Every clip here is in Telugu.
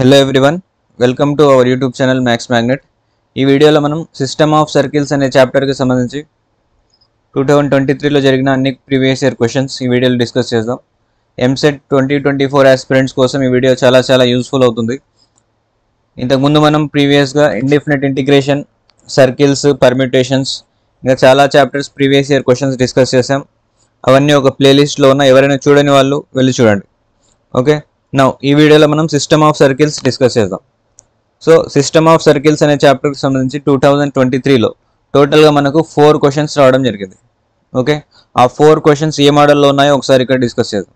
Hello everyone welcome to our YouTube channel Max Magnet ఈ వీడియోలో మనం సిస్టమ్ ఆఫ్ సర్కిల్స్ అనే చాప్టర్కి సంబంధించి టూ థౌజండ్ ట్వంటీ త్రీలో జరిగిన అన్ని ప్రీవియస్ ఇయర్ క్వశ్చన్స్ ఈ వీడియోలో డిస్కస్ చేద్దాం. EAMCET twenty twenty four aspirants కోసం ఈ వీడియో చాలా చాలా యూస్ఫుల్ అవుతుంది. ఇంతకుముందు మనం ప్రీవియస్గా ఇండిఫినెట్ ఇంటిగ్రేషన్ సర్కిల్స్ పర్మిటేషన్స్ ఇంకా చాలా chapters previous year questions discuss చేసాం అవన్నీ ఒక ప్లేలిస్ట్లో ఉన్న ఎవరైనా చూడని వాళ్ళు వెళ్ళి చూడండి. ఓకే నౌ ఈ వీడియోలో మనం సిస్టమ్ ఆఫ్ సర్కిల్స్ డిస్కస్ చేద్దాం. సో సిస్టమ్ ఆఫ్ సర్కిల్స్ అనే చాప్టర్కి సంబంధించి టూ థౌజండ్ ట్వంటీ త్రీలో టోటల్గా మనకు ఫోర్ క్వశ్చన్స్ రావడం జరిగింది. ఓకే ఆ ఫోర్ క్వశ్చన్స్ ఏ మోడల్లో ఉన్నాయో ఒకసారి ఇక్కడ డిస్కస్ చేద్దాం.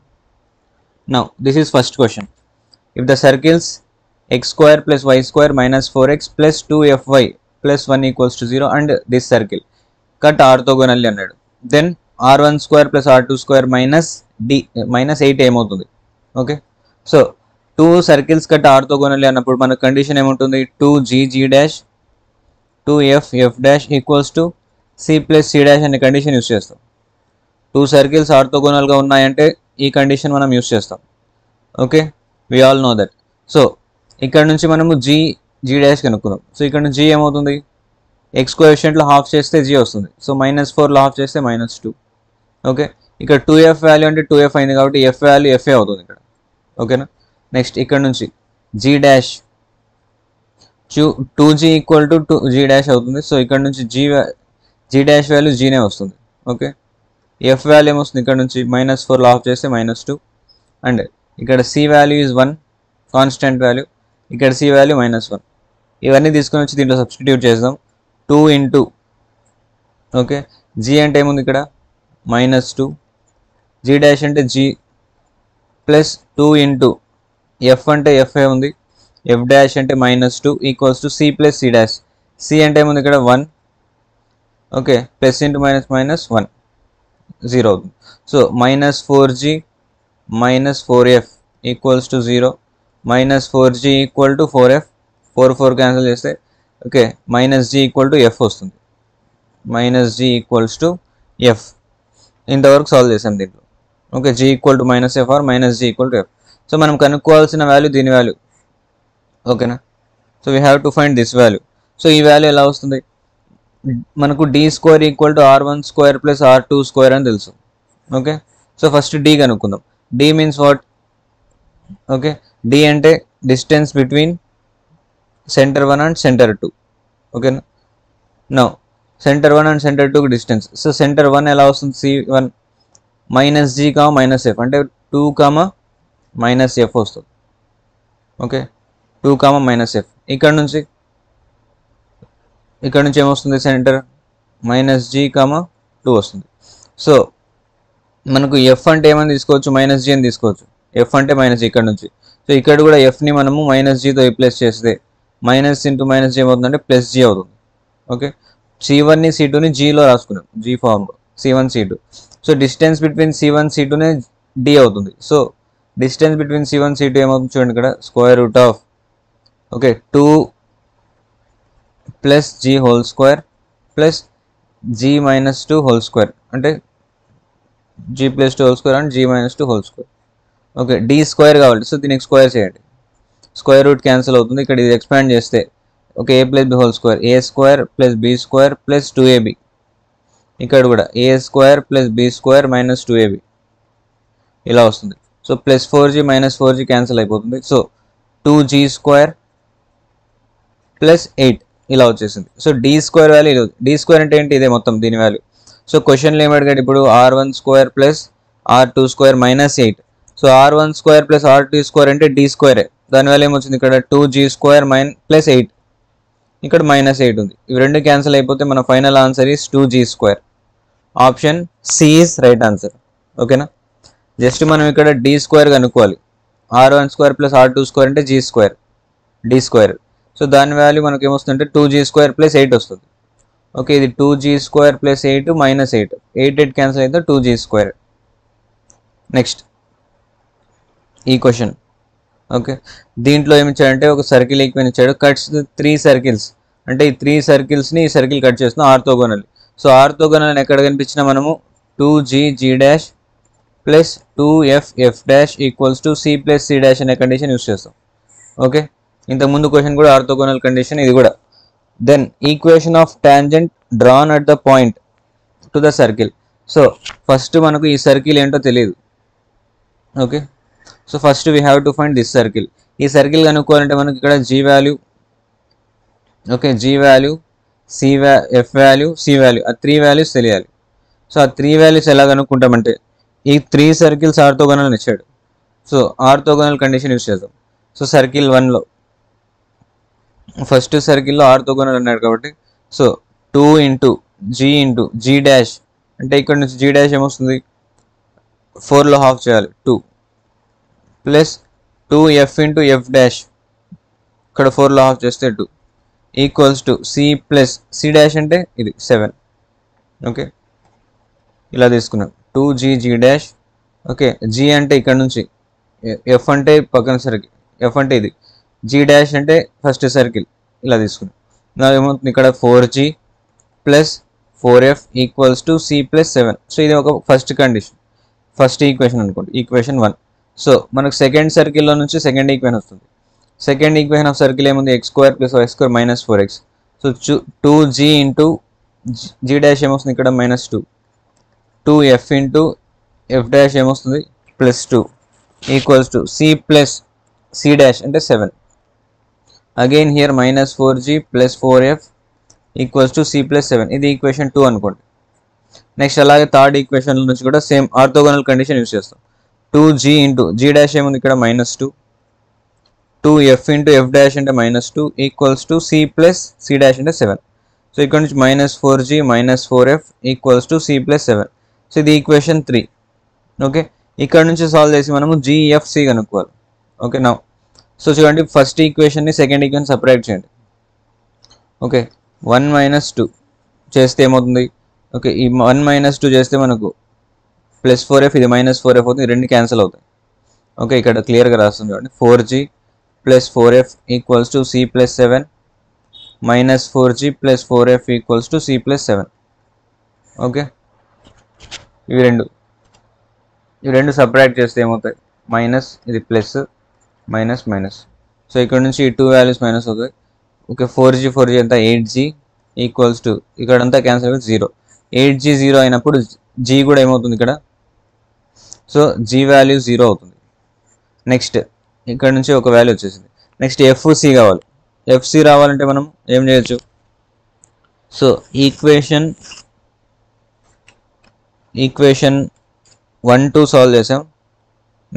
Now this is first question if the circles x square plus y square minus four x plus two f y plus one equals to zero and this circle cut orthogonally అన్నాడు. Then r one square plus r two square minus d minus eight ఏమవుతుంది? Okay so two circles cut orthogonally అన్నప్పుడు మన కండిషన్ ఏముంటుంది? Two g g dash two f f dash equals to c plus c dash అనే కండిషన్ యూస్ చేస్తాం. టూ సర్కిల్స్ ఆర్తోగోనల్గా ఉన్నాయంటే ఈ కండిషన్ మనం యూస్ చేస్తాం. Okay we all know that so ఇక్కడ నుంచి మనము జీ జీ డాష్ కనుక్కుందాం. సో ఇక్కడ నుంచి జీ ఏమవుతుంది? ఎక్స్ కోఎఫిషియంట్లో హాఫ్ చేస్తే జీ వస్తుంది. సో మైనస్ ఫోర్లో హాఫ్ చేస్తే మైనస్ టూ ఓకే ఇక్కడ టూ ఎఫ్ వాల్యూ అంటే టూ ఎఫ్ అయింది కాబట్టి ఎఫ్ వాల్యూ ఎఫ్ఏ అవుతుంది ఇక్కడ. ఓకేనా? నెక్స్ట్ ఇక్కడ నుంచి g dash. Two two g equal to two g dash అవుతుంది. సో ఇక్కడ నుంచి జీ జీ డాష్ వాల్యూ జీనే వస్తుంది. ఓకే ఎఫ్ వాల్యూ ఏమొస్తుంది? ఇక్కడ నుంచి మైనస్ ఫోర్లో ఆఫ్ చేస్తే మైనస్ టూ అండ్ ఇక్కడ c value is one constant value ఇక్కడ సి వాల్యూ మైనస్ వన్ ఇవన్నీ తీసుకొని వచ్చి దీంట్లో సబ్స్టిట్యూట్ చేద్దాం. టూ ఇంటూ ఓకే జీ అంటే ఏముంది ఇక్కడ? మైనస్ టూ జీ డాష్ అంటే g plus two into f అంటే ఎఫ్ఏ ఉంది ఎఫ్ డాష్ అంటే minus two equals to c plus c dash. C అంటే ఏముంది ఇక్కడ? One. Okay plus into minus minus one. Zero అవుతుంది. So minus four g minus four f equals to zero. Minus four g equal to four f. Four four cancel చేస్తే okay minus g equal to f వస్తుంది. Minus g equals to f. ఇంతవరకు సాల్వ్ చేసాం దీంట్లో. Okay g equal to minus f or minus g equal to f so మనం కనుక్కోవాల్సిన వాల్యూ దీని వాల్యూ ఓకేనా so we have to find this value so ఈ వాల్యూ ఎలా వస్తుంది? మనకు d square equal to r one square plus r two square అని తెలుసు. ఓకే సో ఫస్ట్ డి కనుక్కుందాం. D means what okay d అంటే distance between centre one and centre two ఓకేనా no? Centre one and centre టూకి డిస్టెన్స్ సో సెంటర్ వన్ ఎలా వస్తుంది? C one minus g comma minus f అంటే టూ కామ మైనస్ ఎఫ్ వస్తుంది. Okay two comma minus f ఇక్కడ నుంచి? ఇక్కడ నుంచి ఏమొస్తుంది? Centre minus g comma two వస్తుంది. సో మనకు ఎఫ్ అంటే ఏమని తీసుకోవచ్చు? మైనస్ జీ అని తీసుకోవచ్చు. ఎఫ్ అంటే మైనస్ ఇక్కడ నుంచి. సో ఇక్కడ కూడా ఎఫ్ని మనము మైనస్ జీతో రీప్లేస్ చేస్తే మైనస్ ఇంటూ మైనస్ జీ ఏమవుతుందంటే ప్లస్ జీ అవుతుంది. ఓకే సి వన్ని సి టూని జీలో రాసుకున్నాం. G ఫార్మ్లో c one c two so distance between c one c టూనే d అవుతుంది. So distance between c one c two ఏమవుతుంది చూడండి ఇక్కడ square root of okay two plus g whole square plus g minus two whole square. అంటే g plus two whole square and g minus two whole square. Okay d square కావాలి. సో దీనికి స్క్వేర్ చేయండి. స్క్వేర్ రూట్ క్యాన్సిల్ అవుతుంది. ఇక్కడ ఇది ఎక్స్పాండ్ చేస్తే okay a plus b whole square a square plus b square plus two ab ఇక్కడ కూడా a square plus b square minus two ab ఇలా వస్తుంది. So plus four g minus four g cancel అయిపోతుంది. So two g square plus eight ఇలా వచ్చేసింది. So d square value d square అంటే ఏంటి? ఇదే మొత్తం దీని వాల్యూ సో క్వశ్చన్లు ఏమడిగాడు ఇప్పుడు? R one square plus r two square minus eight so r one square plus r two square అంటే డి స్క్వేరే దాని వల్ల ఏమొచ్చింది ఇక్కడ two g square mine plus eight ఇక్కడ మైనస్ ఎయిట్ ఉంది. ఇవి రెండు క్యాన్సిల్ అయిపోతే మన final answer is two g square option c is right answer. ఓకేనా? జస్ట్ మనం ఇక్కడ డి స్క్వేర్ కనుక్కోవాలి. R one square plus r two square అంటే g square d square. So దాని వాల్యూ మనకి ఏమొస్తుందంటే two g square plus eight వస్తుంది. ఓకే ఇది two g square plus eight minus eight. Eight eight cancel అయితే టూ జీ స్క్వేర్. నెక్స్ట్ ఈ క్వశ్చన్. ఓకే దీంట్లో ఏమి ఇచ్చాడంటే ఒక సర్కిల్ ఈక్వెన్ ఇచ్చాడు. Cuts three circles. అంటే ఈ త్రీ సర్కిల్స్ని ఈ సర్కిల్ కట్ చేస్తున్నాం ఆర్తోగోనల్. సో ఆర్తోగోనల్ ఎక్కడ కనిపించినా మనము two g g dash plus two f f dash equals to c plus c dash అనే కండిషన్ యూస్ చేస్తాం. ఓకే ఇంతకుముందు క్వశ్చన్ కూడా ఆర్థోగోనల్ కండిషన్ ఇది కూడా. Then equation of tangent drawn at the point to the circle so first మనకు ఈ సర్కిల్ ఏంటో తెలియదు. Okay so first we have to find this circle ఈ సర్కిల్ కనుక్కోవాలంటే మనకి ఇక్కడ g value okay g value c వ్యా ఎఫ్ వాల్యూ సి వాల్యూ ఆ త్రీ వాల్యూస్ తెలియాలి. సో ఆ త్రీ వాల్యూస్ ఎలా కనుక్కుంటామంటే ఈ త్రీ సర్కిల్స్ ఆర్తోగోనల్ ఇచ్చాడు. సో ఆర్తోగోనల్ కండిషన్ యూస్ చేద్దాం. సో సర్కిల్ వన్లో ఫస్ట్ సర్కిల్లో ఆర్తోగోనల్ అన్నాడు కాబట్టి so two into g into g dash అంటే ఇక్కడ నుంచి జీ డాష్ ఏమొస్తుంది? ఫోర్లో హాఫ్ చేయాలి. Two plus two f into f dash ఇక్కడ ఫోర్లో హాఫ్ చేస్తే two equals to c plus c dash అంటే ఇది సెవెన్ ఓకే ఇలా తీసుకున్నాం. Two g g dash okay g అంటే ఇక్కడ నుంచి ఎఫ్ అంటే పక్కన సర్కిల్ ఎఫ్ అంటే ఇది. జీ డాష్ అంటే ఫస్ట్ సర్కిల్ ఇలా తీసుకున్నాం. నా ఏమవుతుంది? ఇక్కడ four g plus four f equals to c plus seven so ఇది ఒక ఫస్ట్ కండిషన్ ఫస్ట్ ఈక్వేషన్ అనుకోండి. ఈక్వేషన్ వన్ సో మనకు సెకండ్ సర్కిల్లో నుంచి సెకండ్ ఈక్వేషన్ వస్తుంది. సెకండ్ ఈక్వేషన్ ఆఫ్ సర్కిల్ ఏముంది? X square plus y square minus four x so two g into g dash ఏమొస్తుంది ఇక్కడ? Minus two. Two f into f dash ఏమొస్తుంది? Plus two. Equals to c plus c dash అంటే seven. Again here minus four g plus four f equals to c plus seven. ఇది ఈక్వేషన్ టూ అనుకోండి. నెక్స్ట్ అలాగే థర్డ్ ఈక్వేషన్ నుంచి కూడా సేమ్ ఆర్థోగోనల్ కండిషన్ యూస్ చేస్తాం. Two g into g dash ఏముంది ఇక్కడ? Minus two. Two f into f dash అంటే minus two equals to c plus c dash అంటే సెవెన్. సో ఇక్కడ నుంచి minus four g minus four f equals to c plus seven. So ఇది ఈక్వేషన్ త్రీ. ఓకే? ఇక్కడ నుంచి సాల్వ్ చేసి మనము జిఎఫ్సి కనుక్కోవాలి. ఓకే నా. సో చూడండి ఫస్ట్ ఈక్వేషన్ని సెకండ్ ఈక్వేషన్ సపరేట్ చేయండి. ఓకే వన్ మైనస్ టూ చేస్తే ఏమవుతుంది? ఓకే ఈ వన్ మైనస్ టూ చేస్తే మనకు ప్లస్ ఫోర్ ఎఫ్ ఇది మైనస్ ఫోర్ ఎఫ్ అవుతుంది రెండు క్యాన్సిల్ అవుతాయి. ఓకే ఇక్కడ క్లియర్గా రాస్తుంది చూడండి. Four g plus four f equals c plus plus seven minus four g plus four f equals to c plus seven okay ఇవి రెండు. ఇవి రెండు సపరేట్ చేస్తే ఏమవుతాయి? మైనస్ ఇది ప్లస్ మైనస్ మైనస్ సో ఇక్కడ నుంచి ఈ టూ వాల్యూస్ మైనస్ అవుతాయి. Okay four g four g అంతా ఎయిట్ జీ ఈక్వల్స్ టు ఇక్కడంతా క్యాన్సిల్ అయితే జీరో ఎయిట్ జీ జీరో అయినప్పుడు జీ కూడా ఏమవుతుంది ఇక్కడ? సో జీ వాల్యూ జీరో అవుతుంది. నెక్స్ట్ ఇక్కడ నుంచి ఒక వాల్యూ వచ్చేసింది. నెక్స్ట్ ఎఫ్ సి కావాలి. ఎఫ్ సి రావాలంటే మనం ఏం చేయొచ్చు? So equation equation one two solve చేసాం.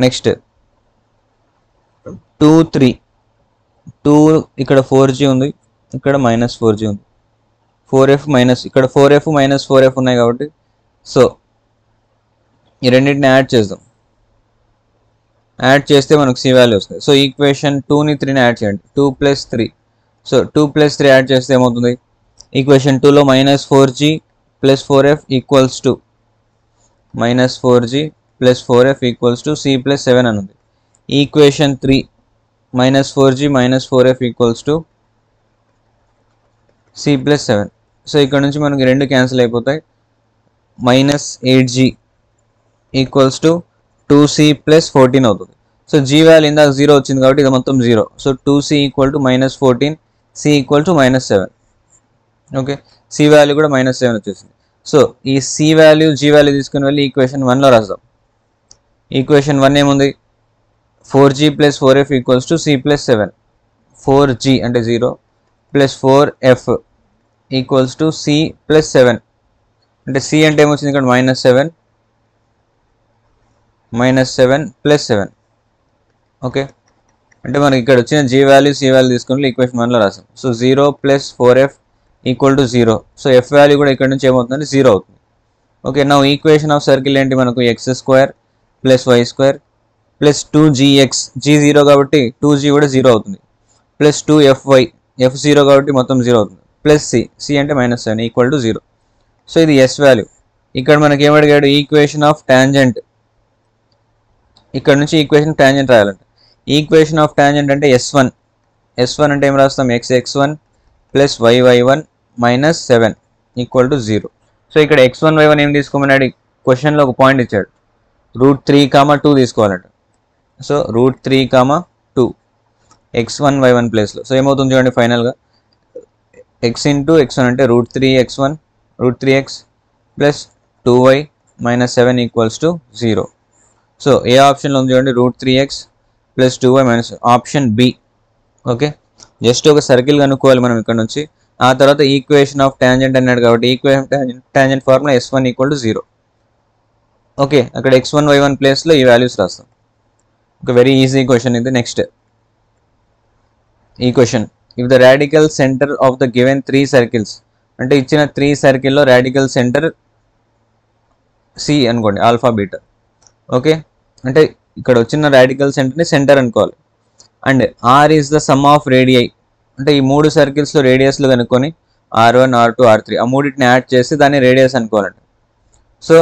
నెక్స్ట్ టూ త్రీ టూ ఇక్కడ ఫోర్ జీ ఉంది. ఇక్కడ మైనస్ ఫోర్ జీ ఉంది. ఫోర్ ఎఫ్ మైనస్ ఇక్కడ four f minus four f ఉన్నాయి కాబట్టి. సో ఈ రెండింటిని యాడ్ చేద్దాం. యాడ్ చేస్తే మనకు సి వాల్యూ వస్తుంది. సో ఈక్వేషన్ టూని త్రీని యాడ్ చేయండి. Two plus three. So two plus three add చేస్తే ఏమవుతుంది? ఈక్వేషన్ టూలో minus four g plus four f equals to. Minus four g plus four f equals to c plus seven అని ఉంది. Equation three minus four g minus four f equals to c plus seven. So ఇక్కడ నుంచి మనకి రెండు క్యాన్సిల్ అయిపోతాయి. Minus eight g equals to two c plus fourteen అవుతుంది. సో జీ వాల్యూ ఇందాక జీరో వచ్చింది కాబట్టి ఇది మొత్తం zero. So two c equal to minus fourteen c equal to minus seven. Okay? C value కూడా మైనస్ సెవెన్ వచ్చేసింది. సో ఈ సి వాల్యూ జీ వాల్యూ తీసుకుని వెళ్ళి ఈక్వేషన్ వన్లో రాద్దాం. ఈక్వేషన్ వన్ ఏముంది? Four g plus four f equals to c plus seven. Four g అంటే zero plus four f equals to c plus seven. అంటే సి అంటే ఏమొచ్చింది ఇక్కడ? Minus seven. Minus seven plus seven okay అంటే మనకి ఇక్కడ వచ్చిన జీ వాల్యూ సి వాల్యూ తీసుకుని ఈక్వేషన్ వన్లో రాసాం. So zero plus four f equal to zero so f value కూడా ఇక్కడ నుంచి ఏమవుతుందంటే జీరో అవుతుంది. ఓకే నా ఈక్వేషన్ ఆఫ్ సర్కిల్ ఏంటి మనకు? X square plus y square plus two g x g zero కాబట్టి టూ జీ కూడా జీరో అవుతుంది. Plus two f y f zero కాబట్టి మొత్తం జీరో అవుతుంది. ప్లస్ సి సి అంటే minus seven equal to zero so ఇది ఎస్ వాల్యూ ఇక్కడ మనకి ఏమడిగాడు ఈక్వేషన్ ఆఫ్ టాంజెంట్ ఇక్కడ నుంచి ఈక్వేషన్ ట్యాంజెంట్ రాయాలంట. ఈక్వేషన్ ఆఫ్ ట్యాంజెంట్ అంటే ఎస్ వన్ ఎస్ వన్ అంటే ఏం రాస్తాం? X x one plus y y one minus seven equal to zero so ఇక్కడ ఎక్స్ వన్ వై వన్ ఏం తీసుకోమన్నాడు? క్వశ్చన్లో ఒక పాయింట్ ఇచ్చాడు. Root three comma two తీసుకోవాలంట. So root three comma two x one y one ప్లేస్లో సో ఏమవుతుంది చూడండి ఫైనల్గా ఎక్స్ ఇంటూ ఎక్స్ వన్ అంటే root three x one root three x plus two y minus seven equals to zero so ఏ ఆప్షన్లో ఉంది చూడండి root three x plus two y minus option b. Okay? Just ఒక సర్కిల్ కనుక్కోవాలి మనం ఇక్కడ నుంచి. ఆ తర్వాత ఈక్వేషన్ ఆఫ్ ట్యాంజెంట్ అన్నాడు కాబట్టి equation tangent tangent formula s one equal to zero. Okay? అక్కడ ఎక్స్ వన్ వై వన్ ప్లేస్లో ఈ వాల్యూస్ రాస్తాం. ఒక వెరీ ఈజీ క్వశ్చన్ ఇది. నెక్స్ట్. ఈ question. If the radical centre of the given three circles అంటే ఇచ్చిన త్రీ సర్కిల్లో రాడికల్ సెంటర్ సి అనుకోండి ఆల్ఫా బీటా. ఓకే? అంటే ఇక్కడ వచ్చిన రాడికల్ సెంటర్ని సెంటర్ అనుకోవాలి. And r is the sum of radii అంటే ఈ మూడు సర్కిల్స్లో రేడియస్లు కనుక్కొని r one r two r three ఆ మూడింటిని యాడ్ చేసి దాన్ని radius అనుకోవాలండి so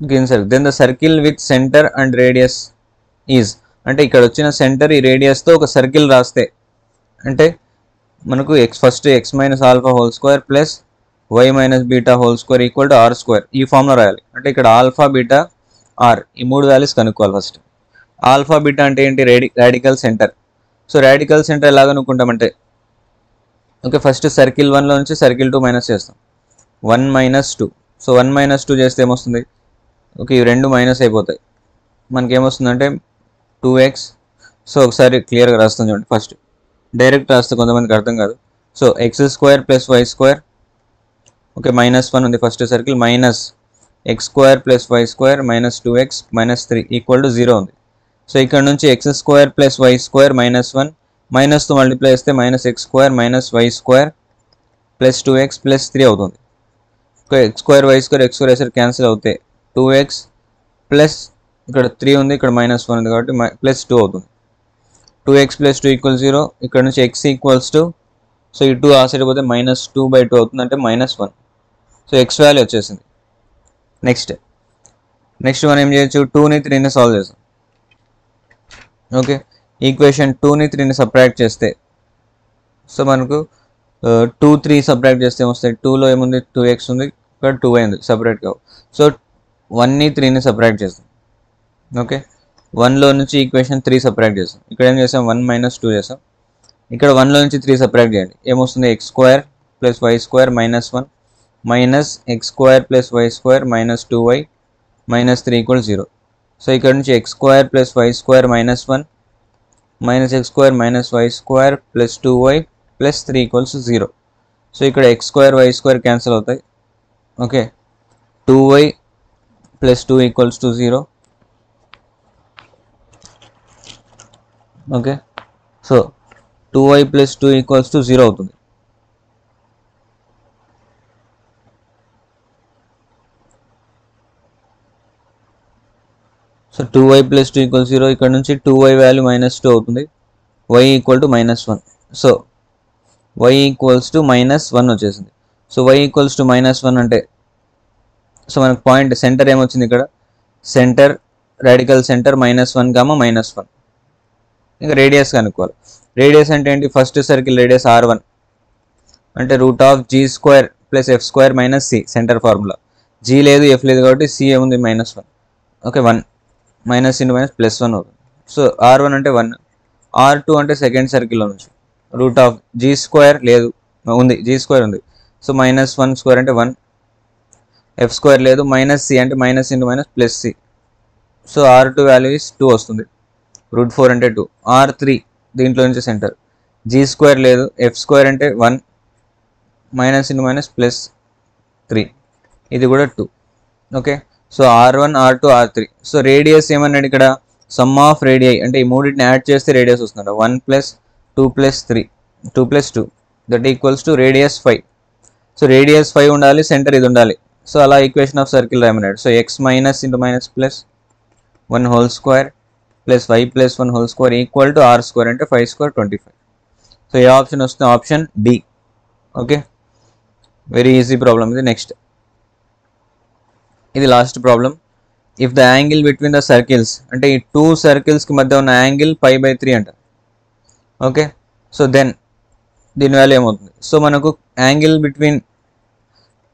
given circle then the circle with centre and radius is అంటే ఇక్కడ వచ్చిన సెంటర్ ఈ రేడియస్తో ఒక సర్కిల్ రాస్తే అంటే మనకు x first x minus alpha whole square plus y minus beta whole square equal to r square ఈ ఫామ్లో రాయాలి. అంటే ఇక్కడ ఆల్ఫా బీటా ఆర్ ఈ మూడు వాల్యూస్ కనుక్కోవాలి ఫస్ట్ ఆల్ఫా బీటా అంటే ఏంటి? రేడి radical centre so radical centre ఎలా కనుక్కుంటామంటే ఓకే ఫస్ట్ సర్కిల్ వన్లో నుంచి సర్కిల్ టూ మైనస్ చేస్తాం. One minus two so one minus two చేస్తే ఏమొస్తుంది? ఓకే ఇవి రెండు మైనస్ అయిపోతాయి. మనకి ఏమొస్తుందంటే టూ ఎక్స్ సో ఒకసారి క్లియర్గా రాస్తాం చూడండి. ఫస్ట్ డైరెక్ట్ రాస్తే కొంతమందికి అర్థం కాదు. So x square plus y square okay minus one ఉంది. First circle minus x square plus y square minus two x minus three equal to zero ఉంది. సో ఇక్కడ నుంచి x square plus y square minus one మైనస్తో multiply చేస్తే minus x square minus y square plus two x plus three అవుతుంది. X square y square x square వేసరికి cancel అవుతాయి టూ ఎక్స్ ప్లస్ ఇక్కడ త్రీ ఉంది ఇక్కడ మైనస్ వన్ ఉంది కాబట్టి ప్లస్ టూ అవుతుంది. Two x plus two equal zero ఇక్కడ నుంచి ఎక్స్ ఈక్వల్స్ టు సో ఈ టూ ఆ సైడ్ పోతే మైనస్ టూ బై టూ అవుతుంది అంటే minus one so x value వచ్చేసింది. నెక్స్ట్. నెక్స్ట్ మనం ఏం చేయొచ్చు? టూని త్రీని సాల్వ్ చేస్తాం. ఓకే? ఈక్వేషన్ టూని త్రీని సపరేట్ చేస్తే సో మనకు టూ త్రీ సపరేట్ చేస్తే ఏమొస్తాయి? టూలో ఏముంది? టూ ఎక్స్ ఉంది. ఇక్కడ టూ అయింది. సపరేట్ కావు. సో వన్ని త్రీని సపరేట్ చేస్తాం. ఓకే? వన్లో నుంచి ఈక్వేషన్ త్రీ సపరేట్ చేస్తాం. ఇక్కడ ఏం చేస్తాం? వన్ మైనస్ టూ చేస్తాం. ఇక్కడ వన్లో నుంచి త్రీ సపరేట్ చేయండి. ఏమొస్తుంది? X square plus y square minus one minus x square plus y square minus two y minus three equal zero so ఇక్కడ నుంచి x square plus y square minus one minus x square minus y square plus two y plus three equals zero so ఇక్కడ x square y square cancel అవుతాయి. Okay two y plus two equals to zero okay so two y plus two equals to zero అవుతుంది. So two y plus two equal zero ఇక్కడ నుంచి two y value minus two అవుతుంది. Y equal to minus one so y equals to minus one వచ్చేసింది. So y equals to minus one అంటే సో మనకు పాయింట్ సెంటర్ ఏమొచ్చింది ఇక్కడ? Centre radical centre minus one comma minus one ఇంకా రేడియస్ కనుక్కోవాలి. రేడియస్ అంటే ఏంటి? First circle radius r one అంటే root of g square plus f square minus c centre formula g లేదు ఎఫ్ లేదు కాబట్టి సి ఏముంది? Minus one okay one minus into minus plus one అవుతుంది సో ఆర్ వన్ అంటే వన్ ఆర్ టూ అంటే సెకండ్ సర్కిల్లో నుంచి. రూట్ ఆఫ్ జీ స్క్వేర్ లేదు. ఉంది. జీ స్క్వేర్ ఉంది. సో మైనస్ వన్ స్క్వేర్ అంటే వన్ ఎఫ్ స్క్వేర్ లేదు. మైనస్ సి అంటే minus into minus plus c so r two value is two వస్తుంది. రూట్ ఫోర్ అంటే టూ ఆర్ త్రీ దీంట్లో నుంచి సెంటర్ జీ స్క్వేర్ లేదు. ఎఫ్ స్క్వేర్ అంటే one minus into minus plus three ఇది కూడా two okay so r one r two r three so radius ఏమన్నాడు ఇక్కడ? సమ్ ఆఫ్ రేడియై అంటే ఈ మూడింటిని యాడ్ చేస్తే రేడియస్ వస్తున్నాడు one plus two plus three two plus two that equals to radius five so radius five ఉండాలి సెంటర్ ఇది ఉండాలి. సో అలా equation of circle రాయమన్నాడు. So x minus into minus plus one whole square plus five plus one whole square equal to r square అంటే five square twenty five so ఏ ఆప్షన్ వస్తుంది? Option d okay very easy problem ఇది. నెక్స్ట్ ఇది last problem if the angle between the circles అంటే ఈ టూ సర్కిల్స్కి మధ్య ఉన్న యాంగిల్ పై బై త్రీ అంట. ఓకే సో దెన్ దీని వాల్యూ ఏమవుతుంది? సో మనకు angle between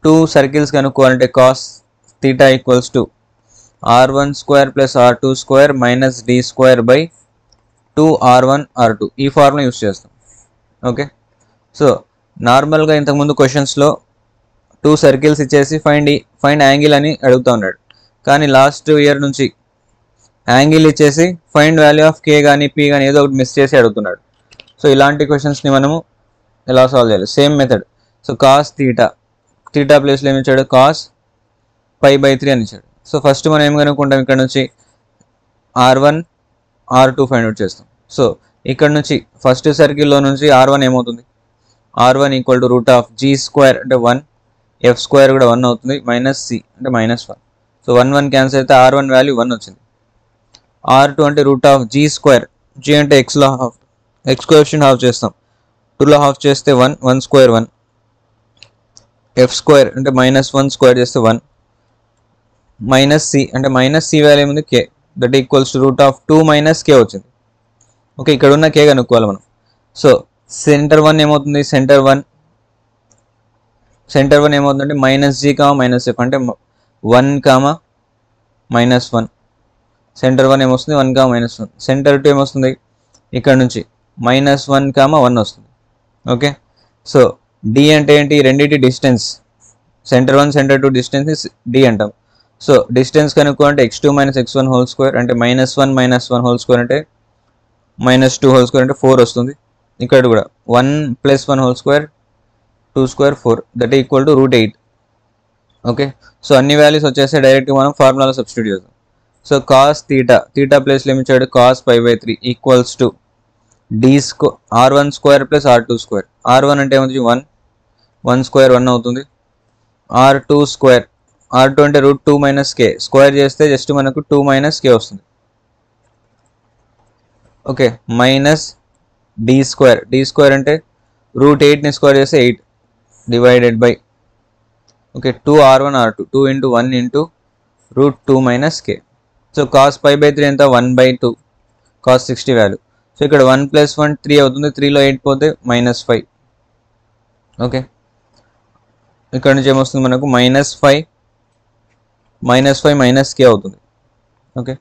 two circles కనుక్కోవాలంటే cos theta equals to r one square plus r two square minus d square by two r one r two ఈ ఫార్ములా యూస్ చేస్తాం. ఓకే సో నార్మల్గా ఇంతకుముందు క్వశ్చన్స్లో టూ సర్కిల్స్ ఇచ్చేసి ఫైండ్ ఫైండ్ యాంగిల్ అని అడుగుతా ఉన్నాడు. కానీ లాస్ట్ ఇయర్ నుంచి యాంగిల్ ఇచ్చేసి ఫైండ్ వాల్యూ ఆఫ్ కే కానీ పీ కానీ ఏదో ఒకటి మిస్ చేసి అడుగుతున్నాడు. సో ఇలాంటి క్వశ్చన్స్ని మనము ఎలా సాల్వ్ చేయాలి? Same method. So cos theta. Theta ప్లేస్లో ఏమి ఇచ్చాడు? కాస్ పై బై త్రీ అని ఇచ్చాడు. సో ఫస్ట్ మనం ఏం కనుక్కుంటాం? ఇక్కడ నుంచి r one r two find out చేస్తాం. సో ఇక్కడ నుంచి ఫస్ట్ సర్కిల్లో నుంచి ఆర్ వన్ ఏమవుతుంది? R one equal to root of g square అంటే వన్ ఎఫ్ స్క్వేర్ కూడా వన్ అవుతుంది మైనస్ సి అంటే minus one so one one cancel అయితే ఆర్ వన్ వాల్యూ వన్ వచ్చింది. ఆర్ టూ అంటే root of g square g అంటే ఎక్స్లో హాఫ్ ఎక్స్ కోఎఫిషియంట్ హాఫ్ చేస్తాం. టూలో హాఫ్ చేస్తే one one square one f square అంటే మైనస్ వన్ స్క్వేర్ చేస్తే వన్ మైనస్ సి అంటే మైనస్ సి వాల్యూ ఏముంది? K that equals to root of two minus k వచ్చింది. ఓకే ఇక్కడ ఉన్న కే కనుక్కోవాలి మనం. సో సెంటర్ వన్ ఏమవుతుంది? సెంటర్ వన్ సెంటర్ వన్ ఏమవుతుందంటే minus g comma minus f అంటే one comma minus one centre one ఏమొస్తుంది? One comma minus one centre two ఏమొస్తుంది? ఇక్కడ నుంచి మైనస్ వన్ కామ వన్ వస్తుంది. ఓకే సో డి అంటే ఏంటి? రెండింటి distance centre one centre two distance D అంటాం. సో డిస్టెన్స్ కనుక్కో అంటే X two minus X one whole square అంటే minus one minus one whole square అంటే మైనస్ టూ హోల్ స్క్వేర్ అంటే ఫోర్ వస్తుంది. ఇక్కడ కూడా one plus one whole square two square four that equal to root eight okay so అన్ని వాల్యూస్ వచ్చేస్తే డైరెక్ట్గా మనం ఫార్ములాలో సబ్స్టిట్యూట్ చేద్దాం. సో కాస్ తీటా తీటా ప్లేస్లో ఏమి ఇచ్చాడు? Cos five by three equals to d square r one square plus r two square r one అంటే ఏమవుతుంది వన్ వన్ స్క్వేర్ వన్ అవుతుంది. R two square r two అంటే root two minus k square చేస్తే జస్ట్ మనకు టూ మైనస్ కే వస్తుంది. Okay minus d square d square అంటే రూట్ ఎయిట్ని స్క్వేర్ చేస్తే eight divided by okay two r one r two two into one into root two minus k so cos five by three ఎంత? One by two cos sixty value so ఇక్కడ వన్ ప్లస్ వన్ త్రీ అవుతుంది. త్రీలో ఎయిట్ పోతే మైనస్ ఫైవ్ ఓకే ఇక్కడ నుంచి ఏమొస్తుంది మనకు? Minus five minus five minus k అవుతుంది. Okay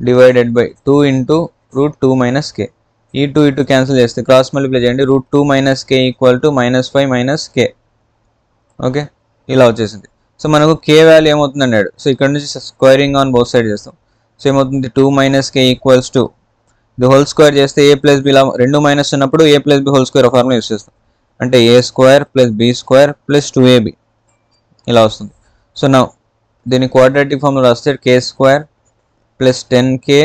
divided by two into root two minus k ఈ టూ ఇటు క్యాన్సిల్ చేస్తే క్రాస్ మల్టిప్లై చేయండి root two minus k equal to minus five minus k okay ఇలా వచ్చేసింది. సో మనకు కే వాల్యూ ఏమవుతుంది అన్నాడు. సో ఇక్కడ నుంచి స్క్వేరింగ్ ఆన్ బోత్ సైడ్ చేస్తాం. సో ఏమవుతుంది? Two minus k equals to ఇది హోల్ స్క్వేర్ చేస్తే ఏ ప్లస్ బి ఇలా రెండు మైనస్ ఉన్నప్పుడు a plus b whole square formula use చేస్తాం. అంటే a square plus b square plus two ab ఇలా వస్తుంది. సో నా దీని క్వాడ్రాటిక్ ఫార్ములా వస్తే k square plus ten k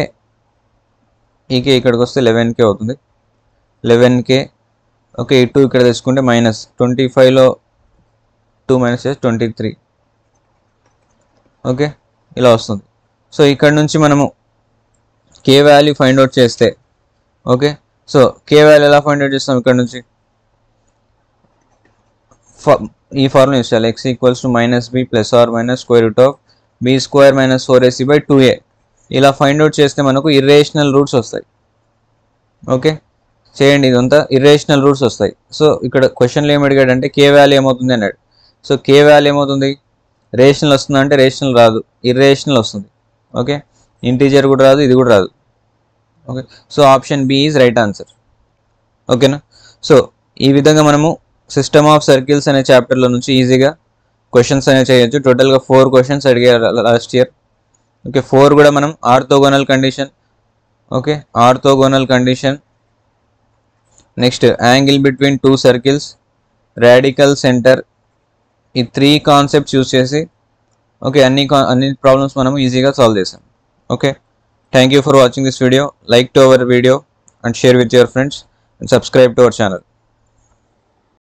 ఈకే ఇక్కడికి వస్తే లెవెన్ కే అవుతుంది. లెవెన్ కే ఓకే ఈ టూ ఇక్కడ తీసుకుంటే మైనస్ ట్వంటీ ఫైవ్లో టూ మైనస్ చేసి ట్వంటీ త్రీ ఓకే ఇలా వస్తుంది. సో ఇక్కడ నుంచి మనము కే వాల్యూ ఫైండ్ అవుట్ చేస్తే ఓకే సో కే వాల్యూ ఎలా ఫైండ్ అవుట్ చేస్తాం ఇక్కడ నుంచి? ఫ- ఈ ఫార్ములా యూస్ చేయాలి. X equals to minus b plus or minus square root of b square minus four ac by two a ఇలా ఫైండ్ అవుట్ చేస్తే మనకు ఇర్రేషనల్ రూట్స్ వస్తాయి. ఓకే చేయండి ఇదంతా ఇర్రేషనల్ రూట్స్ వస్తాయి. సో ఇక్కడ క్వశ్చన్లో ఏమి అడిగాడంటే కే వాల్యూ ఏమవుతుంది అన్నాడు. సో కే వాల్యూ ఏమవుతుంది? రేషనల్ వస్తుందా అంటే రేషనల్ రాదు. ఇర్రేషనల్ వస్తుంది. ఓకే ఇంటీజర్ కూడా రాదు ఇది కూడా రాదు. Okay so option b is right answer ఓకేనా సో ఈ విధంగా మనము సిస్టమ్ ఆఫ్ సర్కిల్స్ అనే చాప్టర్లో నుంచి ఈజీగా క్వశ్చన్స్ అనేవి చేయొచ్చు. టోటల్గా ఫోర్ క్వశ్చన్స్ అడిగారు లాస్ట్ ఇయర్ ఓకే ఫోర్ కూడా మనం orthogonal condition. Okay orthogonal condition. Next angle between two circles radical centre. ఈ త్రీ కాన్సెప్ట్స్ యూస్ చేసి ఓకే అన్ని కా- అన్ని ప్రాబ్లమ్స్ మనం ఈజీగా సాల్వ్ చేసాం. Okay thank you for watching this video. Like to our video and share with your friends and subscribe to our channel.